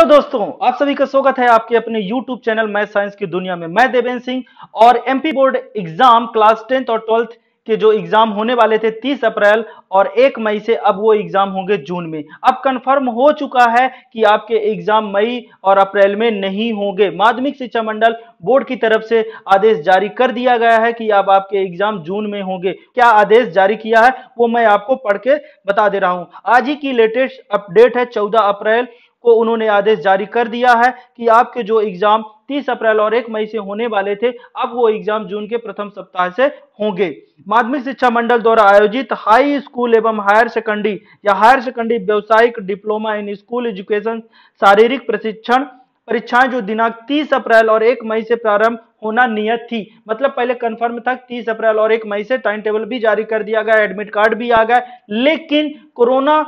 तो दोस्तों, आप सभी का स्वागत है आपके अपने YouTube चैनल मैथ साइंस की दुनिया में। मैं देवेंद्र सिंह और MP board exam class tenth और ट्वेल्थ के जो एग्ज़ाम होने वाले थे 30 अप्रैल और 1 मई से अब वो एग्ज़ाम होंगे जून में। अब कंफर्म हो चुका है कि आपके एग्ज़ाम मई और अप्रैल में नहीं होंगे। माध्यमिक शिक्षा मंडल बोर्ड की तरफ़ से आदेश जारी कर दिया गया है कि अब आपके एग्ज़ाम जून में होंगे। क्या आदेश जारी किया है, वो मैं आपको पढ़ के बता दे रहा हूँ। आज ही की लेटेस्ट अपडेट है चौदह अप्रैल को उन्होंने आदेश जारी कर दिया है कि आपके जो एग्ज़ाम 30 अप्रैल और 1 मई से होने वाले थे, अब वो एग्ज़ाम जून के प्रथम सप्ताह से होंगे। माध्यमिक शिक्षा मंडल द्वारा आयोजित हाई स्कूल एवं हायर सेकेंडरी या हायर सेकेंडरी व्यवसायिक डिप्लोमा इन स्कूल एजुकेशन शारीरिक प्रशिक्षण परीक्षाएँ जो दिनांक 30 अप्रैल और 1 मई से प्रारंभ होना नियत थी। मतलब पहले कंफर्म था 30 अप्रैल और 1 मई से टाइम टेबल भी जारी कर दिया गया एडमिट कार्ड भी आ गया लेकिन कोरोना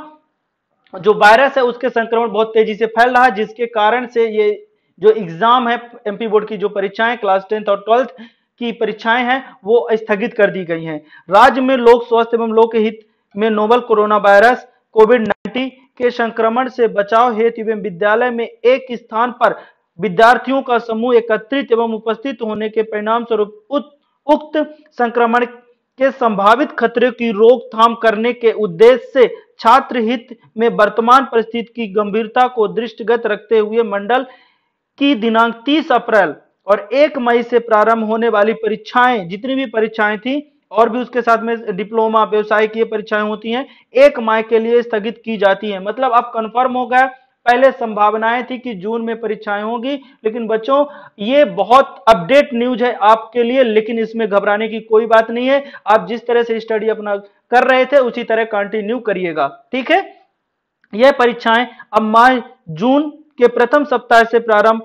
जो वायरस है उसके संक्रमण बहुत तेज़ी से फैल रहा है, जिसके कारण से ये जो एग्ज़ाम है एमपी बोर्ड की जो परीक्षाएँ, क्लास टेंथ और ट्वेल्थ की परीक्षाएँ हैं, वो स्थगित कर दी गई हैं। राज्य में लोक स्वास्थ्य एवं लोक हित में नोवल कोरोना वायरस कोविड 19 के संक्रमण से बचाव हेतु एवं विद्यालय में एक स्थान पर विद्यार्थियों का समूह एकत्रित एवं उपस्थित होने के परिणाम स्वरूप उक्त संक्रमण के संभावित खतरे की रोकथाम करने के उद्देश्य से छात्र हित में वर्तमान परिस्थिति की गंभीरता को दृष्टिगत रखते हुए मंडल की दिनांक 30 अप्रैल और 1 मई से प्रारंभ होने वाली परीक्षाएँ, जितनी भी परीक्षाएँ थी, और भी उसके साथ में डिप्लोमा, व्यवसाय की परीक्षाएँ होती हैं, एक मई के लिए स्थगित की जाती हैं। मतलब अब कंफर्म हो गया पहले संभावनाएँ थी कि जून में परीक्षाएँ होगी, लेकिन बच्चों, ये बहुत अपडेट न्यूज़ है आपके लिए, लेकिन इसमें घबराने की कोई बात नहीं है। आप जिस तरह से स्टडी अपना कर रहे थे, उसी तरह कंटिन्यू करिएगा, ठीक है? यह परीक्षाएँ अब माह जून के प्रथम सप्ताह से प्रारंभ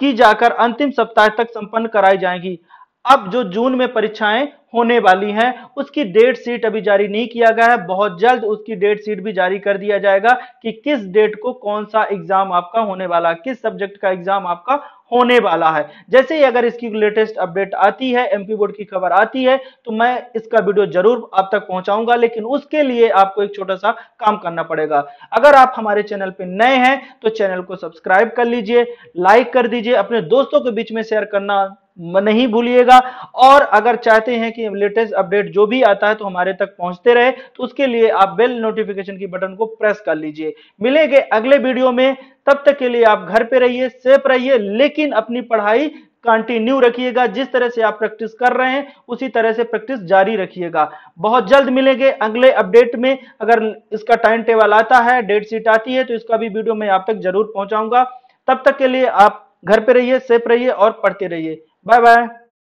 की जाकर अंतिम सप्ताह तक संपन्न कराई जाएँगी। अब जो जून में परीक्षाएँ होने वाली हैं। उसकी डेट सीट अभी जारी नहीं किया गया है। बहुत जल्द उसकी डेट सीट भी जारी कर दिया जाएगा कि किस डेट को कौन सा एग्ज़ाम आपका होने वाला, किस सब्जेक्ट का एग्ज़ाम आपका होने वाला है। जैसे ही अगर इसकी लेटेस्ट अपडेट आती है एमपी बोर्ड की खबर आती है तो मैं इसका वीडियो ज़रूर आप तक पहुंचाऊँगा, लेकिन उसके लिए आपको एक छोटा सा काम करना पड़ेगा। अगर आप हमारे चैनल पर नए हैं तो चैनल को सब्सक्राइब कर लीजिए लाइक कर दीजिए, अपने दोस्तों के बीच में शेयर करना नहीं भूलिएगा। और अगर चाहते हैं कि लेटेस्ट अपडेट जो भी आता है तो हमारे तक पहुँचते रहे तो उसके लिए आप बेल नोटिफिकेशन की बटन को प्रेस कर लीजिए। मिलेंगे अगले वीडियो में। तब तक के लिए आप घर पे रहिए सेफ़ रहिए, लेकिन अपनी पढ़ाई कंटिन्यू रखिएगा। जिस तरह से आप प्रैक्टिस कर रहे हैं, उसी तरह से प्रैक्टिस जारी रखिएगा। बहुत जल्द मिलेंगे अगले अपडेट में। अगर इसका टाइम टेबल आता है डेट शीट आती है तो इसका भी वीडियो मैं आप तक ज़रूर पहुंचाऊँगा। तब तक के लिए आप घर पे रहिए सेफ़ रहिए और पढ़ते रहिए। Bye bye